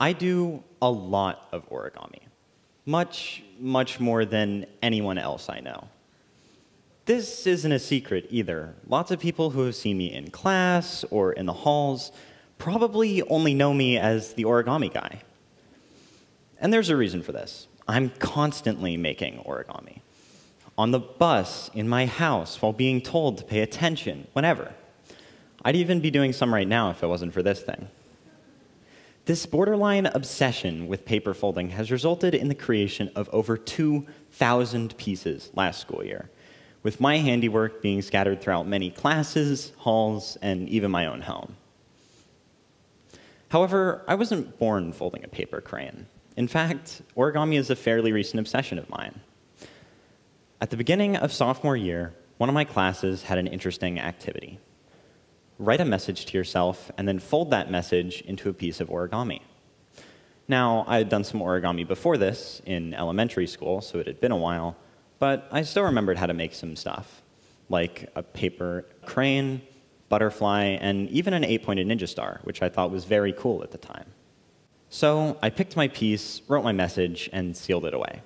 I do a lot of origami. Much, much more than anyone else I know. This isn't a secret either. Lots of people who have seen me in class or in the halls probably only know me as the origami guy. And there's a reason for this. I'm constantly making origami. On the bus, in my house, while being told to pay attention, whenever. I'd even be doing some right now if it wasn't for this thing. This borderline obsession with paper folding has resulted in the creation of over 2,000 pieces last school year, with my handiwork being scattered throughout many classes, halls, and even my own home. However, I wasn't born folding a paper crane. In fact, origami is a fairly recent obsession of mine. At the beginning of sophomore year, one of my classes had an interesting activity write a message to yourself, and then fold that message into a piece of origami. Now, I had done some origami before this in elementary school, so it had been a while, but I still remembered how to make some stuff, like a paper crane, butterfly, and even an eight-pointed ninja star, which I thought was very cool at the time. So I picked my piece, wrote my message, and sealed it away.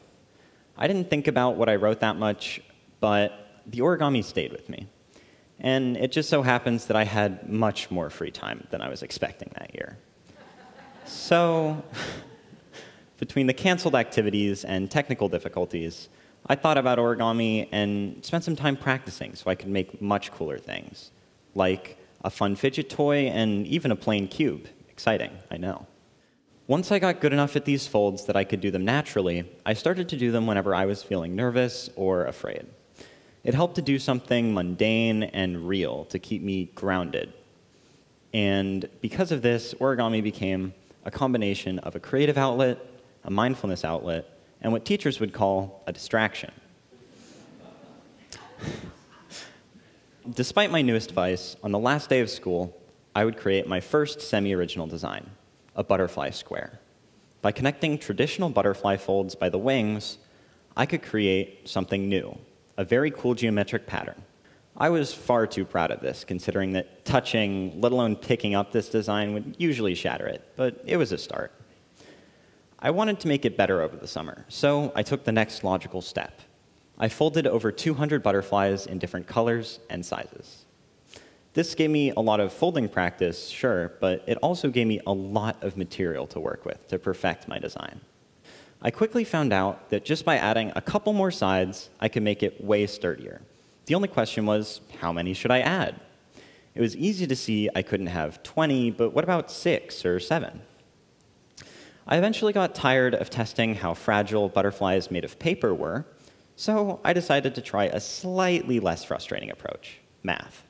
I didn't think about what I wrote that much, but the origami stayed with me. And it just so happens that I had much more free time than I was expecting that year. So, between the canceled activities and technical difficulties, I thought about origami and spent some time practicing so I could make much cooler things, like a fun fidget toy and even a plain cube. Exciting, I know. Once I got good enough at these folds that I could do them naturally, I started to do them whenever I was feeling nervous or afraid. It helped to do something mundane and real to keep me grounded. And because of this, origami became a combination of a creative outlet, a mindfulness outlet, and what teachers would call a distraction. Despite my newest vice, on the last day of school, I would create my first semi-original design, a butterfly square. By connecting traditional butterfly folds by the wings, I could create something new, a very cool geometric pattern. I was far too proud of this, considering that touching, let alone picking up this design, would usually shatter it, but it was a start. I wanted to make it better over the summer, so I took the next logical step. I folded over 200 butterflies in different colors and sizes. This gave me a lot of folding practice, sure, but it also gave me a lot of material to work with to perfect my design. I quickly found out that just by adding a couple more sides, I could make it way sturdier. The only question was, how many should I add? It was easy to see I couldn't have 20, but what about 6 or 7? I eventually got tired of testing how fragile butterflies made of paper were, so I decided to try a slightly less frustrating approach, math.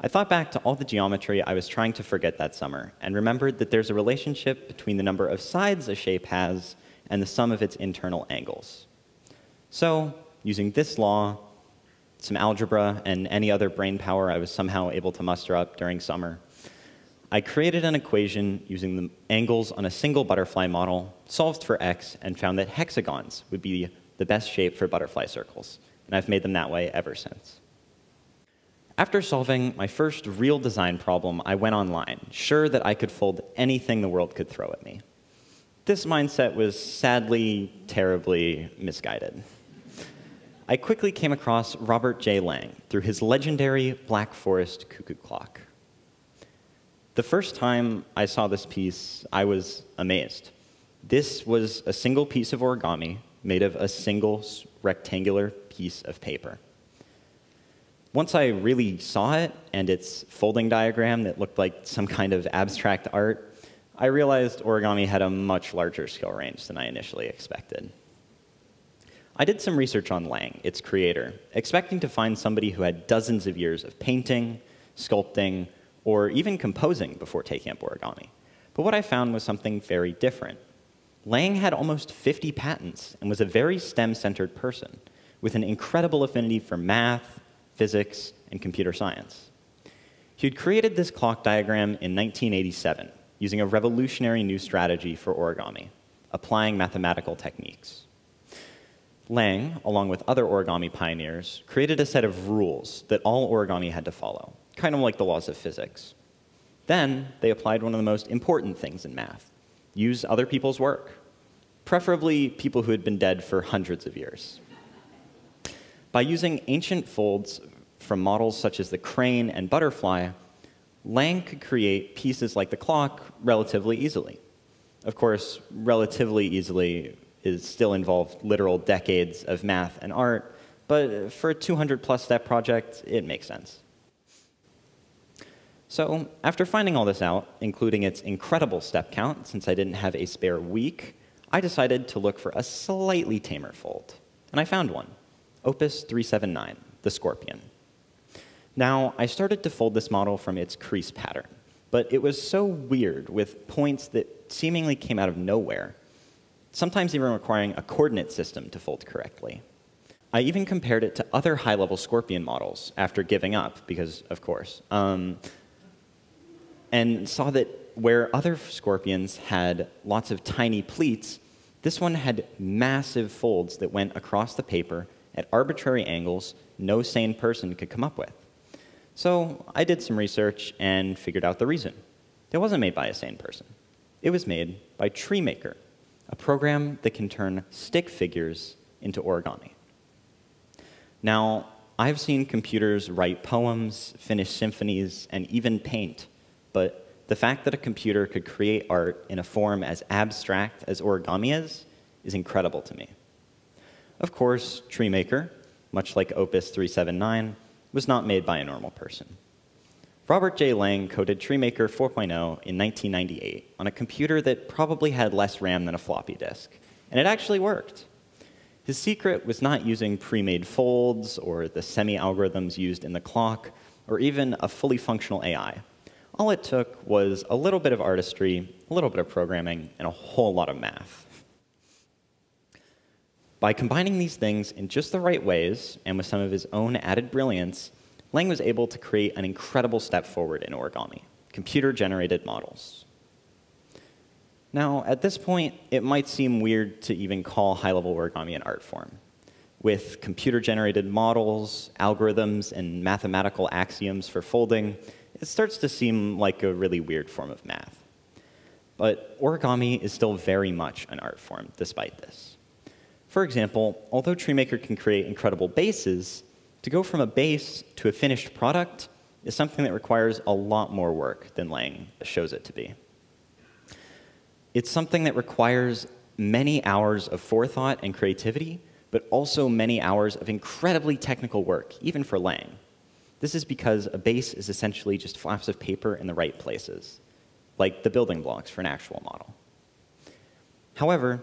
I thought back to all the geometry I was trying to forget that summer and remembered that there's a relationship between the number of sides a shape has and the sum of its internal angles. So, using this law, some algebra, and any other brain power I was somehow able to muster up during summer, I created an equation using the angles on a single butterfly model, solved for x, and found that hexagons would be the best shape for butterfly circles. And I've made them that way ever since. After solving my first real design problem, I went online, sure that I could fold anything the world could throw at me. This mindset was sadly, terribly misguided. I quickly came across Robert J. Lang through his legendary Black Forest cuckoo clock. The first time I saw this piece, I was amazed. This was a single piece of origami made of a single rectangular piece of paper. Once I really saw it and its folding diagram that looked like some kind of abstract art, I realized origami had a much larger skill range than I initially expected. I did some research on Lang, its creator, expecting to find somebody who had dozens of years of painting, sculpting, or even composing before taking up origami. But what I found was something very different. Lang had almost 50 patents and was a very STEM-centered person with an incredible affinity for math, physics, and computer science. He had created this clock diagram in 1987 using a revolutionary new strategy for origami, applying mathematical techniques. Lang, along with other origami pioneers, created a set of rules that all origami had to follow, kind of like the laws of physics. Then they applied one of the most important things in math use other people's work, preferably people who had been dead for hundreds of years. By using ancient folds from models such as the crane and butterfly, Lang could create pieces like the clock relatively easily. Of course, relatively easily is still involved literal decades of math and art, but for a 200 plus step project, it makes sense. So after finding all this out, including its incredible step count, since I didn't have a spare week, I decided to look for a slightly tamer fold. And I found one, Opus 379, the Scorpion. Now, I started to fold this model from its crease pattern, but it was so weird with points that seemingly came out of nowhere, sometimes even requiring a coordinate system to fold correctly. I even compared it to other high-level Scorpion models after giving up, because of course, um, and saw that where other Scorpions had lots of tiny pleats, this one had massive folds that went across the paper at arbitrary angles no sane person could come up with. So I did some research and figured out the reason. It wasn't made by a sane person. It was made by TreeMaker, a program that can turn stick figures into origami. Now, I've seen computers write poems, finish symphonies, and even paint, but the fact that a computer could create art in a form as abstract as origami is, is incredible to me. Of course, TreeMaker, much like Opus 379, was not made by a normal person. Robert J. Lang coded TreeMaker 4.0 in 1998 on a computer that probably had less RAM than a floppy disk, and it actually worked. His secret was not using pre-made folds or the semi-algorithms used in the clock or even a fully functional AI. All it took was a little bit of artistry, a little bit of programming, and a whole lot of math. By combining these things in just the right ways and with some of his own added brilliance, Lang was able to create an incredible step forward in origami, computer-generated models. Now, at this point, it might seem weird to even call high-level origami an art form. With computer-generated models, algorithms, and mathematical axioms for folding, it starts to seem like a really weird form of math. But origami is still very much an art form, despite this. For example, although TreeMaker can create incredible bases, to go from a base to a finished product is something that requires a lot more work than Lang shows it to be. It's something that requires many hours of forethought and creativity, but also many hours of incredibly technical work, even for Lang. This is because a base is essentially just flaps of paper in the right places, like the building blocks for an actual model. However,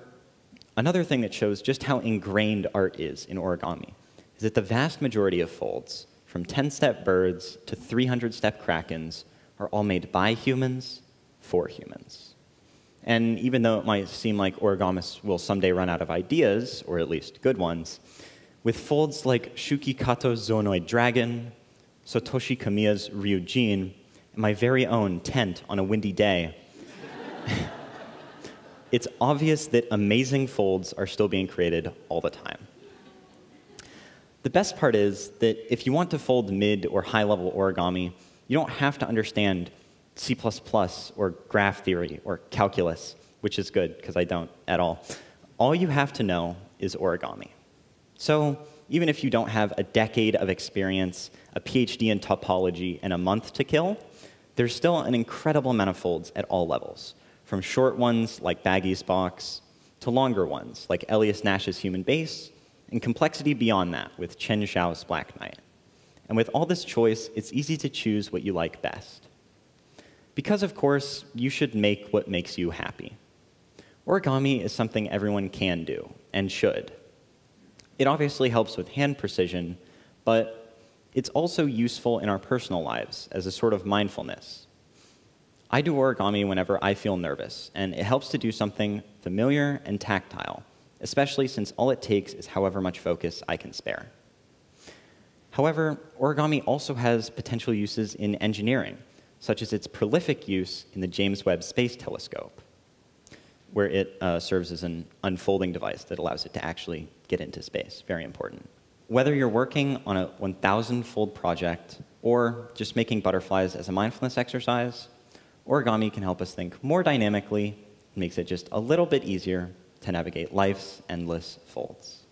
another thing that shows just how ingrained art is in origami is that the vast majority of folds, from 10-step birds to 300-step krakens, are all made by humans for humans. And even though it might seem like origamists will someday run out of ideas, or at least good ones, with folds like Shuki Kato's Zonoid Dragon, Satoshi Kamiya's Ryujin, and my very own tent on a windy day, it's obvious that amazing folds are still being created all the time. The best part is that if you want to fold mid or high level origami, you don't have to understand C++ or graph theory or calculus, which is good because I don't at all. All you have to know is origami. So even if you don't have a decade of experience, a PhD in topology, and a month to kill, there's still an incredible amount of folds at all levels, from short ones like Baggy's box to longer ones like Elias Nash's human base, and complexity beyond that with Chen Xiao's Black Knight. And with all this choice, it's easy to choose what you like best. Because, of course, you should make what makes you happy. Origami is something everyone can do, and should. It obviously helps with hand precision, but it's also useful in our personal lives as a sort of mindfulness. I do origami whenever I feel nervous, and it helps to do something familiar and tactile, especially since all it takes is however much focus I can spare. However, origami also has potential uses in engineering, such as its prolific use in the James Webb Space Telescope, where it uh, serves as an unfolding device that allows it to actually get into space. Very important. Whether you're working on a 1,000 fold project or just making butterflies as a mindfulness exercise, origami can help us think more dynamically makes it just a little bit easier to navigate life's endless folds.